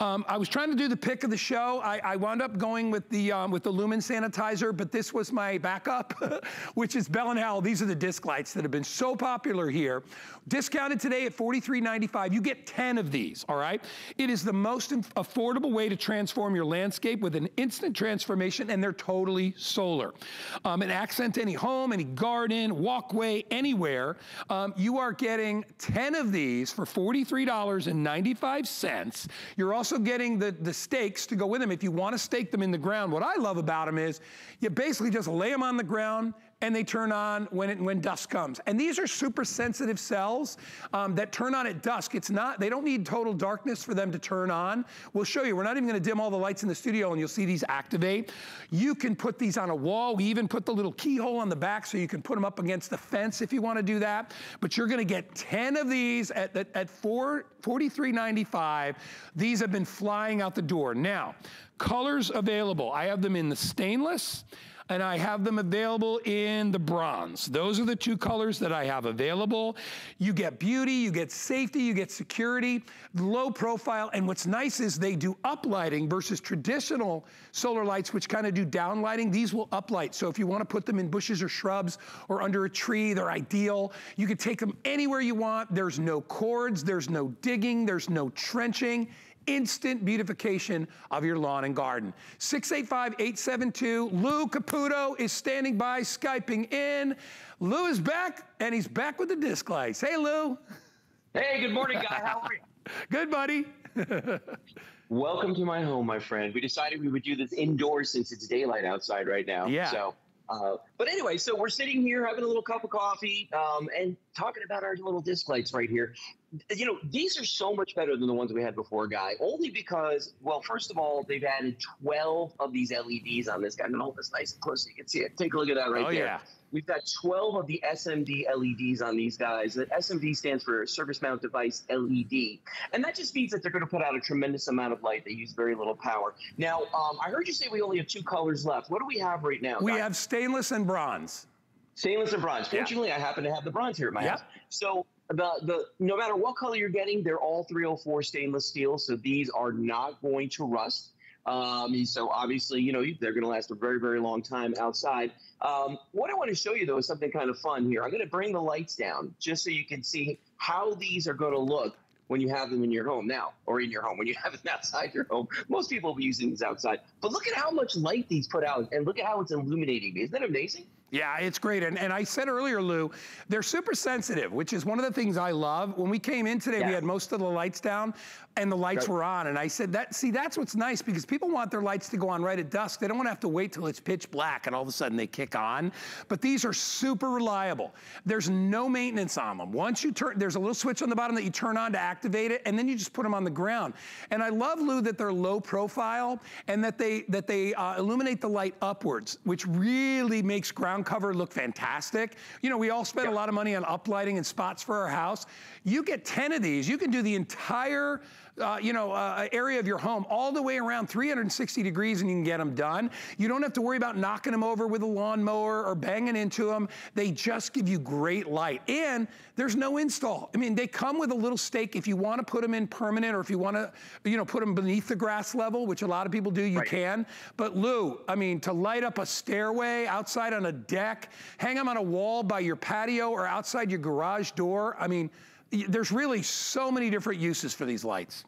Um, I was trying to do the pick of the show. I, I wound up going with the um, with the Lumen sanitizer, but this was my backup, which is Bell & Howell. These are the disc lights that have been so popular here. Discounted today at $43.95. You get 10 of these, all right? It is the most affordable way to transform your landscape with an instant transformation, and they're totally solar. Um, an accent any home, any garden, walkway, anywhere. Um, you are getting 10 of these for $43.95. You're also getting the, the stakes to go with them if you want to stake them in the ground. What I love about them is you basically just lay them on the ground and they turn on when, it, when dusk comes. And these are super sensitive cells um, that turn on at dusk. It's not, they don't need total darkness for them to turn on. We'll show you, we're not even gonna dim all the lights in the studio and you'll see these activate. You can put these on a wall. We even put the little keyhole on the back so you can put them up against the fence if you wanna do that. But you're gonna get 10 of these at, at, at 4, $43.95. These have been flying out the door. Now, colors available. I have them in the stainless, and I have them available in the bronze. Those are the two colors that I have available. You get beauty, you get safety, you get security, low profile, and what's nice is they do uplighting versus traditional solar lights, which kind of do downlighting. These will uplight, so if you want to put them in bushes or shrubs or under a tree, they're ideal. You can take them anywhere you want. There's no cords, there's no digging, there's no trenching instant beautification of your lawn and garden. 685-872. Lou Caputo is standing by, Skyping in. Lou is back, and he's back with the disc lights. Hey, Lou. Hey, good morning, guy. How are you? good, buddy. Welcome to my home, my friend. We decided we would do this indoors since it's daylight outside right now. Yeah. So uh, but anyway, so we're sitting here having a little cup of coffee um, and talking about our little disc lights right here. You know, these are so much better than the ones we had before, Guy, only because, well, first of all, they've added 12 of these LEDs on this guy. I'm going to hold this nice and close so you can see it. Take a look at that right oh, there. Yeah. We've got 12 of the SMD LEDs on these guys. The SMD stands for Surface Mount Device LED. And that just means that they're going to put out a tremendous amount of light. They use very little power. Now, um, I heard you say we only have two colors left. What do we have right now? We guys? have stainless and bronze. Stainless and bronze. Fortunately, yeah. I happen to have the bronze here at my yep. house. So the, the no matter what color you're getting, they're all 304 stainless steel. So these are not going to rust. Um, so obviously, you know, they're going to last a very, very long time outside. Um, what I want to show you though is something kind of fun here. I'm going to bring the lights down just so you can see how these are going to look when you have them in your home now or in your home when you have them outside your home. Most people will be using these outside. But look at how much light these put out and look at how it's illuminating me. Isn't that amazing? Yeah, it's great. And, and I said earlier, Lou, they're super sensitive, which is one of the things I love. When we came in today, yeah. we had most of the lights down and the lights right. were on. And I said, that see, that's what's nice because people want their lights to go on right at dusk. They don't want to have to wait till it's pitch black and all of a sudden they kick on. But these are super reliable. There's no maintenance on them. Once you turn, there's a little switch on the bottom that you turn on to activate it, and then you just put them on the ground. And I love, Lou, that they're low profile and that they, that they uh, illuminate the light upwards, which really makes ground cover look fantastic. You know, we all spend a lot of money on uplighting and spots for our house. You get 10 of these, you can do the entire uh, you know, uh, area of your home all the way around 360 degrees and you can get them done. You don't have to worry about knocking them over with a lawnmower or banging into them. They just give you great light. And there's no install. I mean, they come with a little stake if you want to put them in permanent or if you want to, you know, put them beneath the grass level, which a lot of people do, you right. can. But Lou, I mean, to light up a stairway outside on a deck, hang them on a wall by your patio or outside your garage door, I mean, there's really so many different uses for these lights.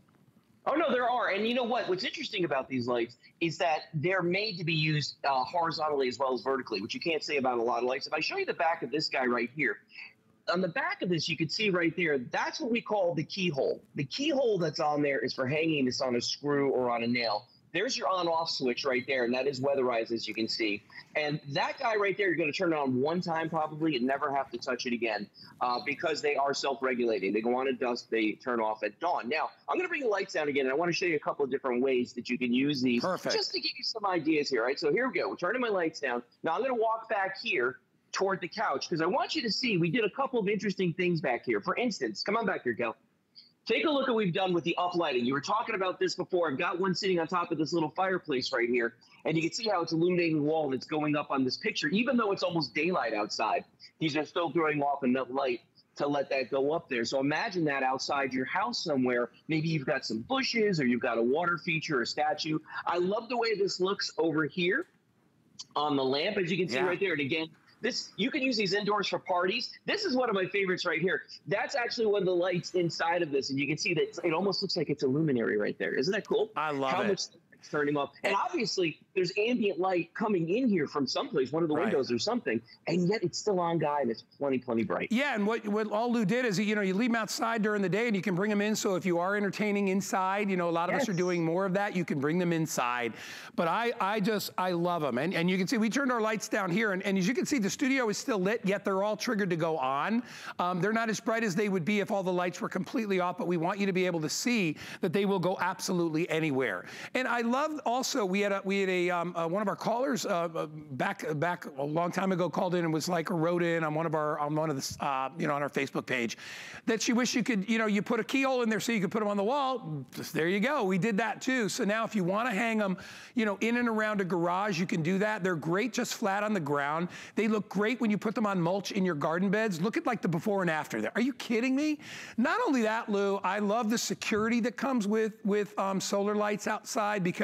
Oh no, there are, and you know what? What's interesting about these lights is that they're made to be used uh, horizontally as well as vertically, which you can't say about a lot of lights. If I show you the back of this guy right here, on the back of this, you can see right there, that's what we call the keyhole. The keyhole that's on there is for hanging this on a screw or on a nail. There's your on-off switch right there, and that is weatherized, as you can see. And that guy right there, you're going to turn it on one time probably and never have to touch it again uh, because they are self-regulating. They go on at dusk, they turn off at dawn. Now, I'm going to bring the lights down again, and I want to show you a couple of different ways that you can use these Perfect. just to give you some ideas here. Right, so here we go. We're turning my lights down. Now, I'm going to walk back here toward the couch because I want you to see we did a couple of interesting things back here. For instance, come on back here, Kel. Take a look at what we've done with the uplighting. You were talking about this before. I've got one sitting on top of this little fireplace right here, and you can see how it's illuminating the wall and it's going up on this picture, even though it's almost daylight outside. These are still throwing off enough light to let that go up there. So imagine that outside your house somewhere. Maybe you've got some bushes or you've got a water feature or statue. I love the way this looks over here on the lamp, as you can see yeah. right there. And again, this you can use these indoors for parties. This is one of my favorites right here. That's actually one of the lights inside of this, and you can see that it almost looks like it's a luminary right there. Isn't that cool? I love How it. Much turning off. And obviously, there's ambient light coming in here from someplace, one of the right. windows or something, and yet it's still on, guy, and it's plenty, plenty bright. Yeah, and what, what all Lou did is, you know, you leave them outside during the day, and you can bring them in. So if you are entertaining inside, you know, a lot of yes. us are doing more of that. You can bring them inside. But I, I just, I love them, and and you can see we turned our lights down here, and, and as you can see, the studio is still lit, yet they're all triggered to go on. Um, they're not as bright as they would be if all the lights were completely off, but we want you to be able to see that they will go absolutely anywhere. And I love also we had a, we had a um, uh, one of our callers uh, uh back back a long time ago called in and was like wrote in on one of our on one of the uh, you know on our Facebook page that she wished you could you know you put a keyhole in there so you could put them on the wall. Just, there you go. We did that too. So now if you want to hang them you know in and around a garage, you can do that. They're great just flat on the ground. They look great when you put them on mulch in your garden beds. Look at like the before and after there. Are you kidding me? Not only that, Lou, I love the security that comes with with um, solar lights outside because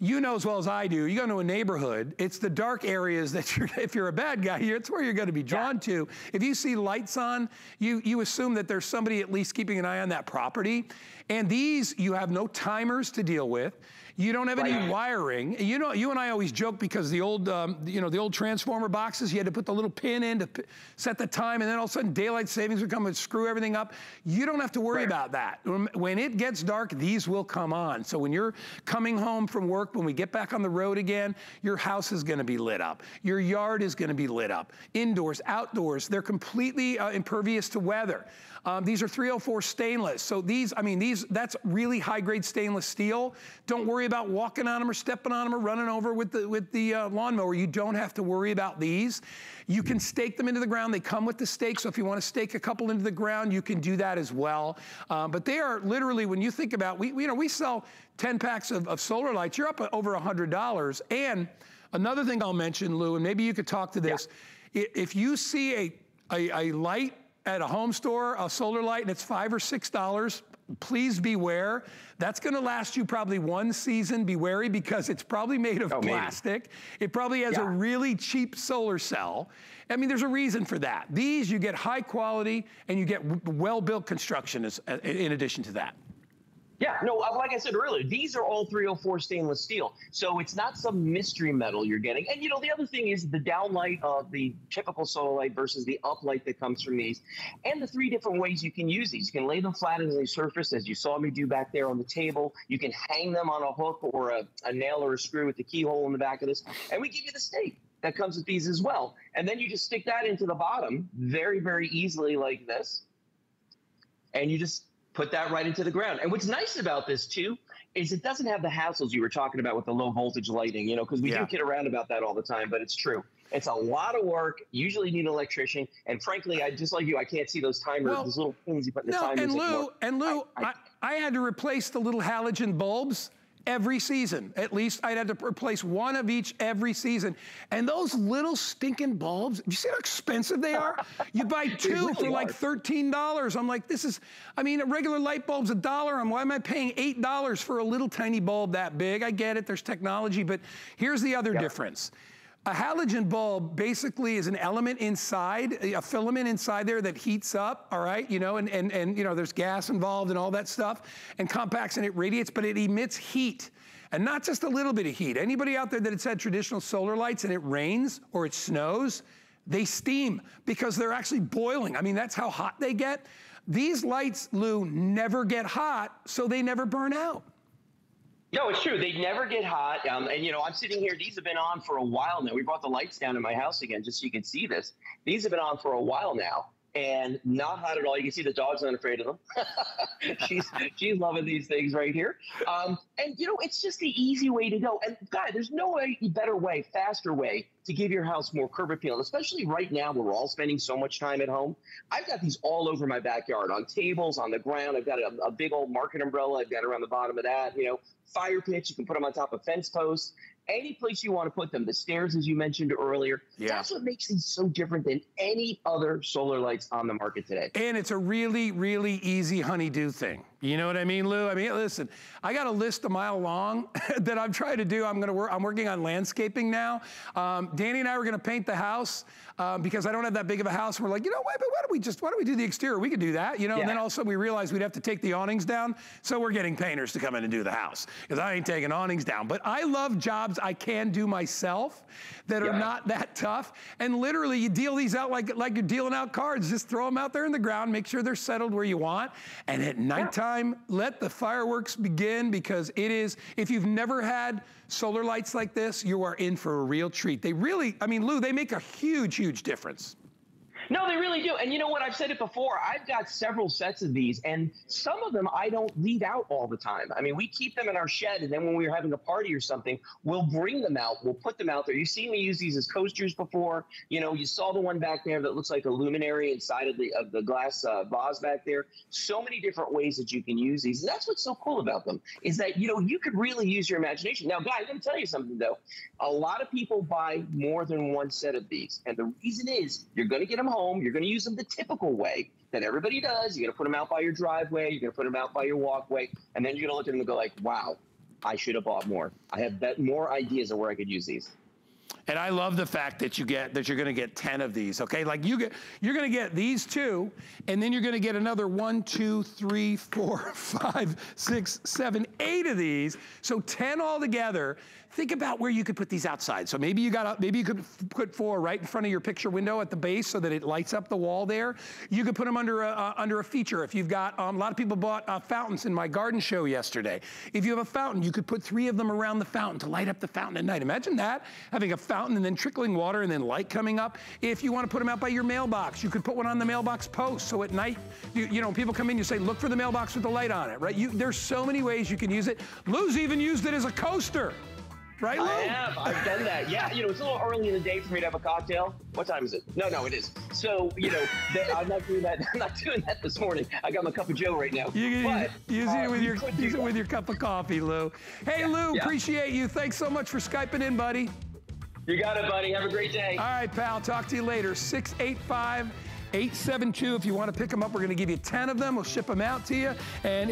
you know as well as I do, you go to a neighborhood, it's the dark areas that you're, if you're a bad guy, it's where you're going to be drawn yeah. to. If you see lights on, you, you assume that there's somebody at least keeping an eye on that property. And these, you have no timers to deal with. You don't have any wiring. You know, you and I always joke because the old, um, you know, the old transformer boxes, you had to put the little pin in to set the time, and then all of a sudden daylight savings would come and screw everything up. You don't have to worry right. about that. When it gets dark, these will come on. So when you're coming home from work, when we get back on the road again, your house is going to be lit up. Your yard is going to be lit up. Indoors, outdoors, they're completely uh, impervious to weather. Um, these are 304 stainless. So these, I mean, these that's really high grade stainless steel. Don't worry about walking on them or stepping on them or running over with the, with the uh, lawnmower. You don't have to worry about these. You can stake them into the ground. They come with the stake, so if you want to stake a couple into the ground, you can do that as well. Um, but they are literally, when you think about, we, you know, we sell 10 packs of, of solar lights. You're up over $100. And another thing I'll mention, Lou, and maybe you could talk to this. Yeah. If you see a, a, a light at a home store, a solar light, and it's five or six dollars, please beware. That's going to last you probably one season. Be wary because it's probably made of oh, plastic. Man. It probably has yeah. a really cheap solar cell. I mean, there's a reason for that. These, you get high quality and you get well built construction as, uh, in addition to that. Yeah, no, uh, like I said earlier, these are all 304 stainless steel. So it's not some mystery metal you're getting. And, you know, the other thing is the downlight of the typical solar light versus the uplight that comes from these, and the three different ways you can use these. You can lay them flat on the surface, as you saw me do back there on the table. You can hang them on a hook or a, a nail or a screw with the keyhole in the back of this. And we give you the stake that comes with these as well. And then you just stick that into the bottom very, very easily like this. And you just put that right into the ground. And what's nice about this too is it doesn't have the hassles you were talking about with the low voltage lighting, you know, because we yeah. do kid around about that all the time, but it's true. It's a lot of work. Usually need an electrician, and frankly, I just like you, I can't see those timers, well, those little pins you put in the no, timers. And Lou, and Lou, I, I, I, had to replace the little halogen bulbs every season. At least I'd have to replace one of each every season. And those little stinking bulbs, you see how expensive they are? You buy two really for like $13. I'm like, this is, I mean, a regular light bulb's a dollar. I'm, why am I paying $8 for a little tiny bulb that big? I get it, there's technology, but here's the other difference. A halogen bulb basically is an element inside, a filament inside there that heats up, all right, you know, and, and, and you know, there's gas involved and all that stuff, and compacts and it radiates, but it emits heat. And not just a little bit of heat. Anybody out there that has had traditional solar lights and it rains or it snows, they steam because they're actually boiling. I mean, that's how hot they get. These lights, Lou, never get hot, so they never burn out. No, it's true. They never get hot. Um, and, you know, I'm sitting here. These have been on for a while now. We brought the lights down in my house again just so you can see this. These have been on for a while now and not hot at all. You can see the dog's not afraid of them. she's she's loving these things right here. Um, and, you know, it's just the easy way to go. And, guy, there's no way, better way, faster way to give your house more curb appeal. And especially right now where we're all spending so much time at home, I've got these all over my backyard on tables, on the ground. I've got a, a big old market umbrella. I've got around the bottom of that, you know, fire pits. You can put them on top of fence posts any place you want to put them. The stairs, as you mentioned earlier, yeah. that's what makes these so different than any other solar lights on the market today. And it's a really, really easy honeydew thing. You know what I mean, Lou? I mean, listen, I got a list a mile long that I'm trying to do. I'm going to work. I'm working on landscaping now. Um, Danny and I were going to paint the house um, because I don't have that big of a house. We're like, you know, wait, but why don't we just why don't we do the exterior? We could do that, you know. Yeah. And then all of a sudden we realized we'd have to take the awnings down, so we're getting painters to come in and do the house because I ain't taking awnings down. But I love jobs I can do myself that yeah. are not that tough. And literally, you deal these out like like you're dealing out cards. Just throw them out there in the ground, make sure they're settled where you want, and at nighttime. Yeah time, let the fireworks begin because it is, if you've never had solar lights like this, you are in for a real treat. They really, I mean, Lou, they make a huge, huge difference. No, they really do. And you know what? I've said it before. I've got several sets of these, and some of them I don't leave out all the time. I mean, we keep them in our shed, and then when we're having a party or something, we'll bring them out. We'll put them out there. You've seen me use these as coasters before. You know, you saw the one back there that looks like a luminary inside of the of the glass uh, vase back there. So many different ways that you can use these, and that's what's so cool about them is that you know you could really use your imagination. Now, guys, going to tell you something though. A lot of people buy more than one set of these, and the reason is you're going to get them home home. You're going to use them the typical way that everybody does. You're going to put them out by your driveway. You're going to put them out by your walkway. And then you're going to look at them and go like, wow, I should have bought more. I have bet more ideas of where I could use these. And I love the fact that you get that you're going to get 10 of these, okay? Like you get you're going to get these two, and then you're going to get another one, two, three, four, five, six, seven, eight of these. So 10 all together. Think about where you could put these outside. So maybe you got maybe you could put four right in front of your picture window at the base so that it lights up the wall there. You could put them under a uh, under a feature. If you've got um, a lot of people bought uh, fountains in my garden show yesterday. If you have a fountain, you could put three of them around the fountain to light up the fountain at night. Imagine that having a fountain and then trickling water and then light coming up. If you want to put them out by your mailbox, you could put one on the mailbox post. So at night, you, you know, people come in, you say, look for the mailbox with the light on it, right? You, there's so many ways you can use it. Lou's even used it as a coaster. Right, Lou? I have. I've done that. Yeah, you know, it's a little early in the day for me to have a cocktail. What time is it? No, no, it is. So, you know, I'm not doing that. I'm not doing that this morning. I got my cup of Joe right now. You, but, use uh, it with your use it with your cup of coffee, Lou. Hey, yeah, Lou, yeah. appreciate you. Thanks so much for skyping in, buddy. You got it, buddy. Have a great day. All right, pal. Talk to you later. 685 872. If you want to pick them up, we're going to give you 10 of them. We'll ship them out to you. And